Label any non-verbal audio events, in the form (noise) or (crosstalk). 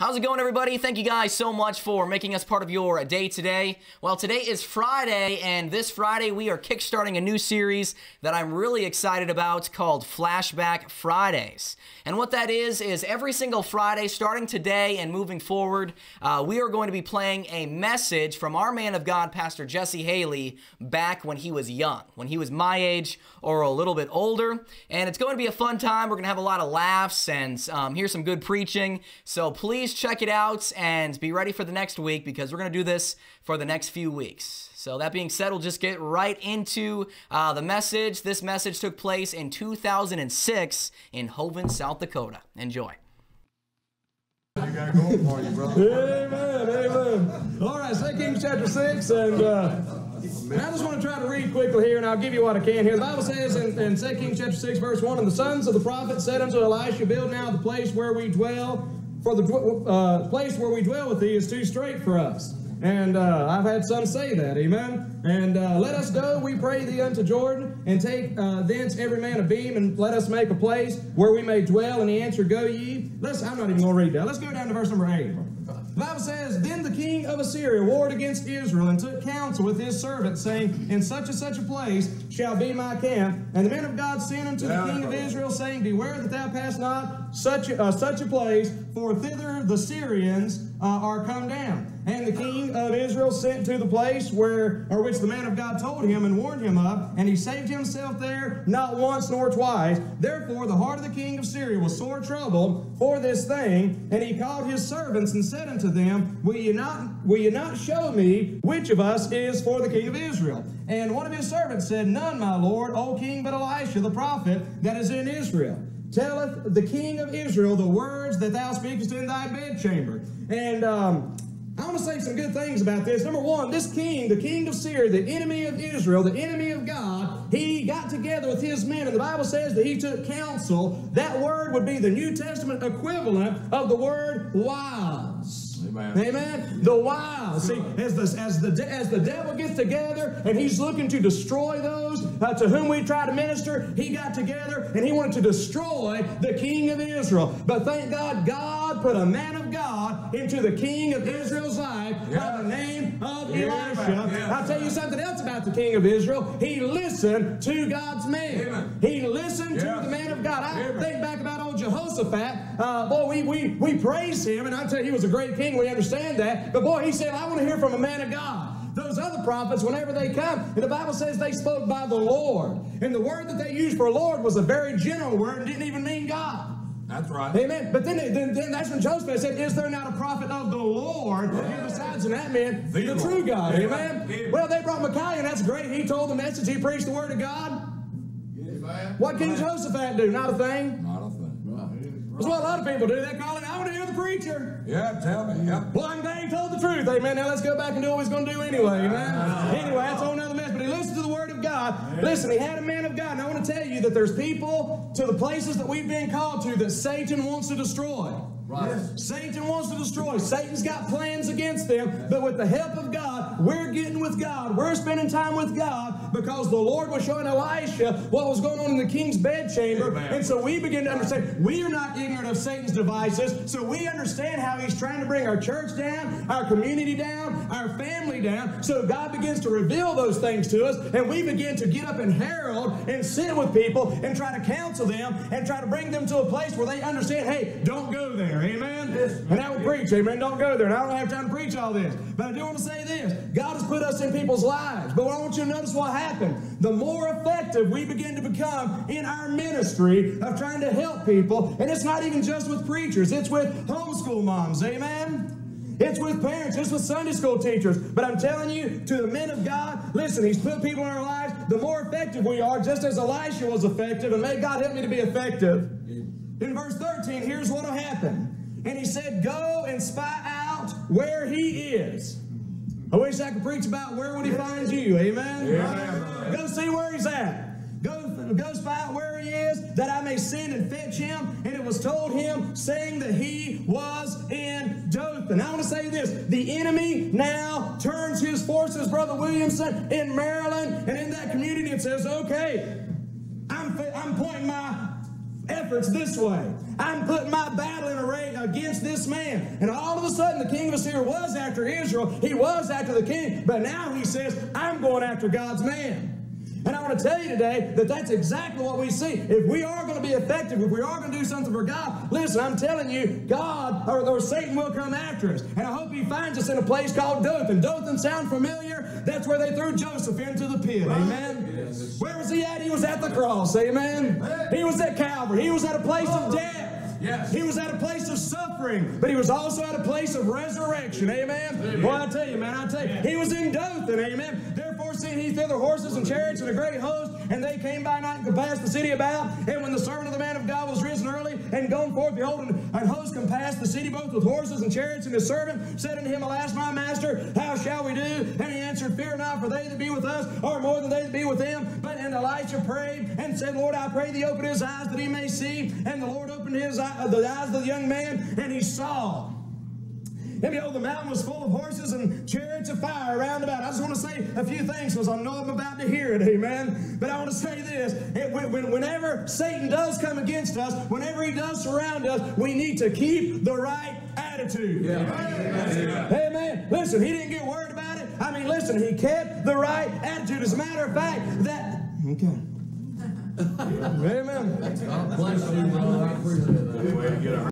How's it going, everybody? Thank you guys so much for making us part of your day today. Well, today is Friday, and this Friday we are kickstarting a new series that I'm really excited about called Flashback Fridays. And what that is, is every single Friday, starting today and moving forward, uh, we are going to be playing a message from our man of God, Pastor Jesse Hailey, back when he was young, when he was my age or a little bit older. And it's going to be a fun time. We're going to have a lot of laughs and um, hear some good preaching. So please check it out and be ready for the next week because we're going to do this for the next few weeks. So, that being said, we'll just get right into uh, the message. This message took place in 2006 in Hovind, South Dakota. Enjoy. You got going for you, brother. Amen, amen. All right, 2 Kings chapter 6, and uh, I just want to try to read quickly here, and I'll give you what I can here. The Bible says in, in 2 Kings chapter 6, verse 1, And the sons of the prophet said unto Elisha, Build now the place where we dwell, for the uh, place where we dwell with thee is too straight for us. And uh, I've had some say that, amen. And uh, let us go, we pray thee, unto Jordan, and take uh, thence every man a beam, and let us make a place where we may dwell. And he answered, Go ye. Let's, I'm not even going to read that. Let's go down to verse number 8. The Bible says, Then the king of Assyria warred against Israel and took counsel with his servants, saying, In such and such a place shall be my camp. And the men of God sent unto the king of Israel, saying, Beware that thou pass not such a, uh, such a place, for thither the Syrians uh, are come down. And the king of Israel sent to the place where, or which the man of God told him and warned him of, and he saved himself there not once nor twice. Therefore, the heart of the king of Syria was sore troubled for this thing, and he called his servants and said unto them, Will you not, will you not show me which of us is for the king of Israel? And one of his servants said, None, my lord, O king, but Elisha the prophet that is in Israel telleth the king of Israel the words that thou speakest in thy bedchamber. And um, I want to say some good things about this. Number one, this king, the king of Syria, the enemy of Israel, the enemy of God, he got together with his men, and the Bible says that he took counsel. That word would be the New Testament equivalent of the word wiles. Amen. The wiles. See, as the as the as the devil gets together and he's looking to destroy those uh, to whom we try to minister, he got together and he wanted to destroy the king of Israel. But thank God, God put a man of God into the king of Israel's life yeah. by the name of yeah. Elisha. Yeah. I'll tell you something else about the king of Israel. He listened to God's man. Amen. He listened to the man of God. I think back about Jehoshaphat. Uh, boy, we, we, we praise him, and I tell you, he was a great king. We understand that. But boy, he said, I want to hear from a man of God. Those other prophets, whenever they come, and the Bible says they spoke by the Lord. And the word that they used for Lord was a very general word and didn't even mean God. That's right. Amen. But then, then, then that's when Joseph said, Is there not a prophet of the Lord here besides? And that man, the, the true God. Amen. Well, they brought Micaiah, and that's great. He told the message, he preached the word of God. What King Jehoshaphat do? Not a thing. A. That's what a lot of people do. They call it, I want to hear the preacher. Yeah, tell me. I'm glad he told the truth. Amen. Now let's go back and do what he's going to do anyway. Amen. Anyway, that's on another mess. But he listened to the word of God. Listen, he had a man of God. And I want to tell you that there's people to the places that we've been called to that Satan wants to destroy. Right. Satan wants to destroy. Satan's got plans against them, but with the help of God, we're getting with God. We're spending time with God because the Lord was showing Elisha what was going on in the king's bedchamber. Amen. And so we begin to understand we are not ignorant of Satan's devices, so we understand how he's trying to bring our church down, our community down, our family down. So God begins to reveal those things to us, and we begin to get up and herald and sit with people and try to counsel them and try to bring them to a place where they understand, hey, don't go there. Amen. And I would preach. Amen. Don't go there. And I don't have time to preach all this. But I do want to say this God has put us in people's lives. But I want you to notice what happened. The more effective we begin to become in our ministry of trying to help people, and it's not even just with preachers, it's with homeschool moms. Amen. It's with parents, it's with Sunday school teachers. But I'm telling you, to the men of God, listen, He's put people in our lives. The more effective we are, just as Elisha was effective, and may God help me to be effective. In verse 13, here's what will happen. And he said, Go and spy out where he is. I wish I could preach about where would he find you. Amen? Yeah. Go see where he's at. Go, go spy out where he is, that I may send and fetch him. And it was told him, saying that he was in Dothan. I want to say this the enemy now turns his forces, Brother Williamson, in Maryland and in that community and says, okay, I'm, I'm pointing my efforts this way. I'm putting my battle in array against this man. And all of a sudden, the king of Assyria was after Israel. He was after the king. But now he says, I'm going after God's man. And I want to tell you today that that's exactly what we see. If we are going to be effective, if we are going to do something for God, listen, I'm telling you, God or, or Satan will come after us. And I hope he finds us in a place called Dothan. Dothan sound familiar? That's where they threw Joseph into the pit. Amen. Yes. Where was he at? He was at the cross. Amen. He was at Calvary. He was at a place of oh. death. Yes. He was at a place of suffering, but he was also at a place of resurrection. Amen. amen. Boy, I tell you, man, I tell you, he was in Dothan. Amen. Therefore, seeing he thither horses and chariots and a great host, and they came by night and compassed the city about. And when the servant of the man of God was risen early and gone forth, behold, an host compassed the city both with horses and chariots. And his servant said unto him, Alas, my master, how shall we do? And he answered, Fear not, for they that be with us are more than they that be with them. But and Elisha prayed and said, Lord, I pray thee, open his eyes that he may see. And the Lord opened his eyes uh, the eyes of the young man, and he saw. And behold, oh, the mountain was full of horses and chariots of fire around about. I just want to say a few things because I know I'm about to hear it, amen. But I want to say this it, when, whenever Satan does come against us, whenever he does surround us, we need to keep the right attitude. Yeah. Amen. amen. Listen, he didn't get worried about it. I mean, listen, he kept the right attitude. As a matter of fact, that. Okay. (laughs) Amen. God bless you, brother.